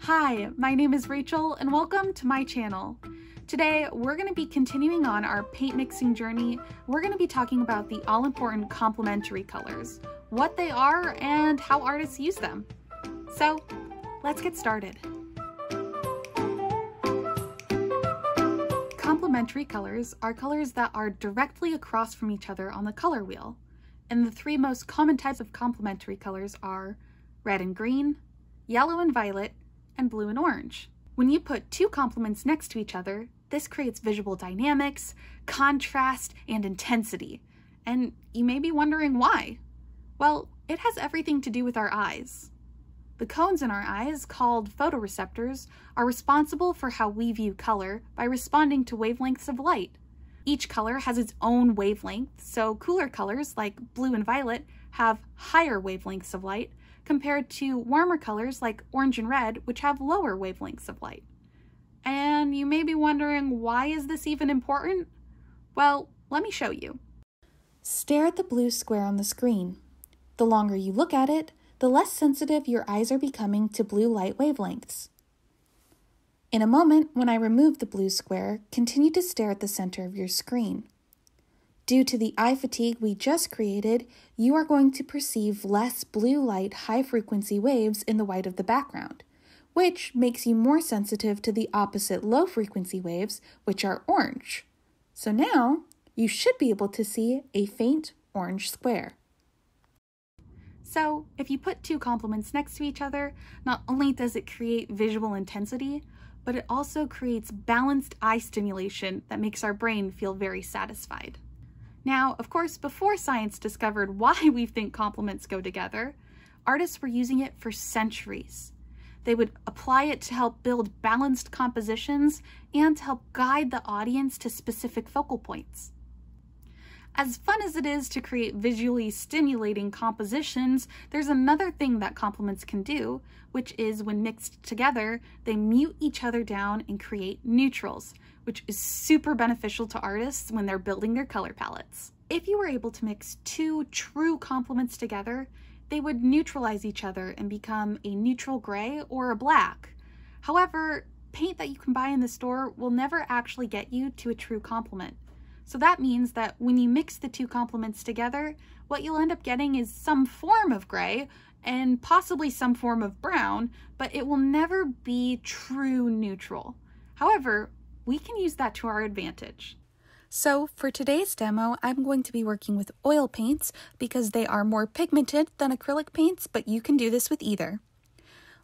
Hi, my name is Rachel and welcome to my channel. Today, we're going to be continuing on our paint mixing journey. We're going to be talking about the all-important complementary colors, what they are, and how artists use them. So, let's get started. Complementary colors are colors that are directly across from each other on the color wheel. And the three most common types of complementary colors are red and green, yellow and violet, and blue and orange. When you put two complements next to each other, this creates visual dynamics, contrast, and intensity. And you may be wondering why. Well, it has everything to do with our eyes. The cones in our eyes, called photoreceptors, are responsible for how we view color by responding to wavelengths of light. Each color has its own wavelength, so cooler colors like blue and violet have higher wavelengths of light, compared to warmer colors like orange and red, which have lower wavelengths of light. And you may be wondering, why is this even important? Well, let me show you. Stare at the blue square on the screen. The longer you look at it, the less sensitive your eyes are becoming to blue light wavelengths. In a moment, when I remove the blue square, continue to stare at the center of your screen. Due to the eye fatigue we just created, you are going to perceive less blue light high frequency waves in the white of the background, which makes you more sensitive to the opposite low frequency waves, which are orange. So now you should be able to see a faint orange square. So, if you put two complements next to each other, not only does it create visual intensity, but it also creates balanced eye stimulation that makes our brain feel very satisfied. Now, of course, before science discovered why we think complements go together, artists were using it for centuries. They would apply it to help build balanced compositions and to help guide the audience to specific focal points. As fun as it is to create visually stimulating compositions, there's another thing that complements can do, which is when mixed together, they mute each other down and create neutrals, which is super beneficial to artists when they're building their color palettes. If you were able to mix two true complements together, they would neutralize each other and become a neutral gray or a black. However, paint that you can buy in the store will never actually get you to a true complement. So that means that when you mix the two complements together, what you'll end up getting is some form of gray and possibly some form of brown, but it will never be true neutral. However, we can use that to our advantage. So for today's demo, I'm going to be working with oil paints because they are more pigmented than acrylic paints, but you can do this with either.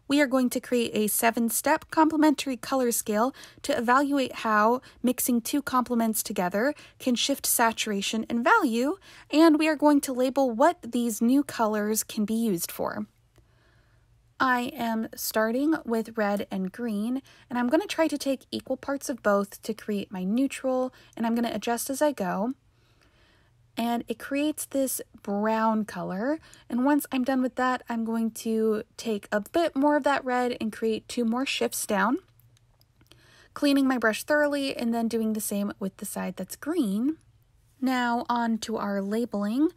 We are going to create a seven-step complementary color scale to evaluate how mixing two complements together can shift saturation and value, and we are going to label what these new colors can be used for. I am starting with red and green, and I'm going to try to take equal parts of both to create my neutral, and I'm going to adjust as I go. And it creates this brown color, and once I'm done with that, I'm going to take a bit more of that red and create two more shifts down. Cleaning my brush thoroughly, and then doing the same with the side that's green. Now on to our labeling.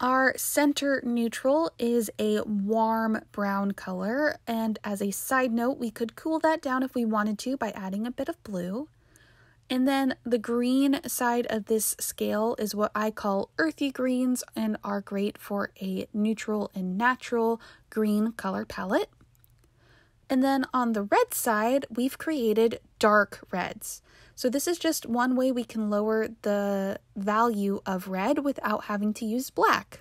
Our center neutral is a warm brown color, and as a side note, we could cool that down if we wanted to by adding a bit of blue. And then the green side of this scale is what I call earthy greens and are great for a neutral and natural green color palette. And then on the red side, we've created dark reds. So this is just one way we can lower the value of red without having to use black.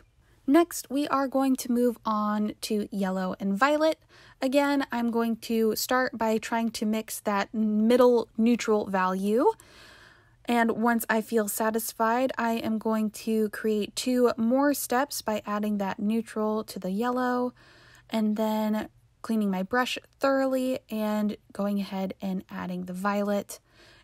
Next, we are going to move on to yellow and violet. Again, I'm going to start by trying to mix that middle neutral value. And once I feel satisfied, I am going to create two more steps by adding that neutral to the yellow and then cleaning my brush thoroughly and going ahead and adding the violet.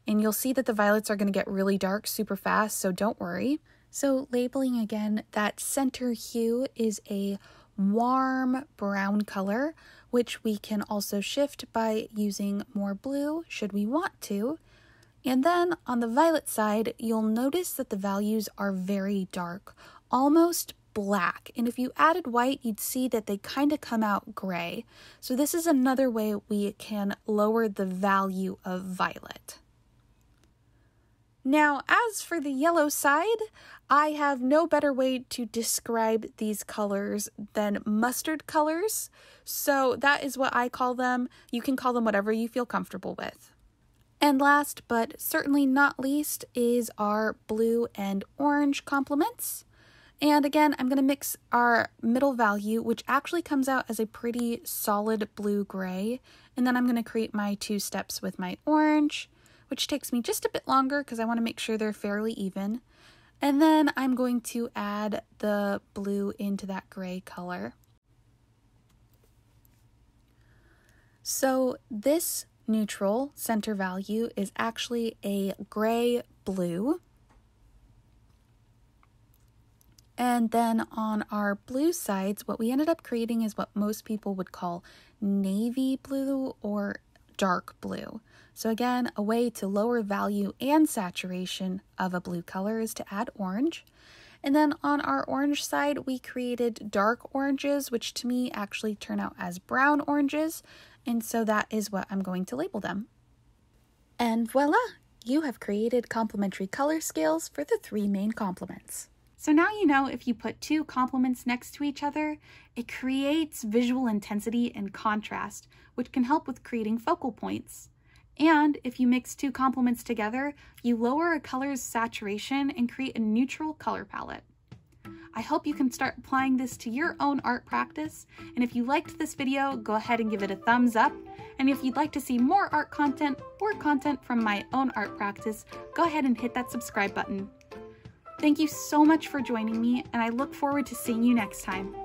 And you'll see that the violets are going to get really dark super fast, so don't worry. So labeling again, that center hue is a warm brown color, which we can also shift by using more blue should we want to. And then on the violet side, you'll notice that the values are very dark, almost black. And if you added white, you'd see that they kind of come out gray. So this is another way we can lower the value of violet. Now, as for the yellow side, I have no better way to describe these colors than mustard colors. So that is what I call them. You can call them whatever you feel comfortable with. And last but certainly not least is our blue and orange complements. And again, I'm going to mix our middle value, which actually comes out as a pretty solid blue-gray. And then I'm going to create my two steps with my orange which takes me just a bit longer because I want to make sure they're fairly even. And then I'm going to add the blue into that gray color. So this neutral center value is actually a gray blue. And then on our blue sides, what we ended up creating is what most people would call navy blue or dark blue. So again, a way to lower value and saturation of a blue color is to add orange. And then on our orange side, we created dark oranges, which to me actually turn out as brown oranges. And so that is what I'm going to label them. And voila, you have created complementary color scales for the three main complements. So now you know if you put two complements next to each other, it creates visual intensity and contrast, which can help with creating focal points. And if you mix two complements together, you lower a color's saturation and create a neutral color palette. I hope you can start applying this to your own art practice. And if you liked this video, go ahead and give it a thumbs up. And if you'd like to see more art content or content from my own art practice, go ahead and hit that subscribe button. Thank you so much for joining me, and I look forward to seeing you next time.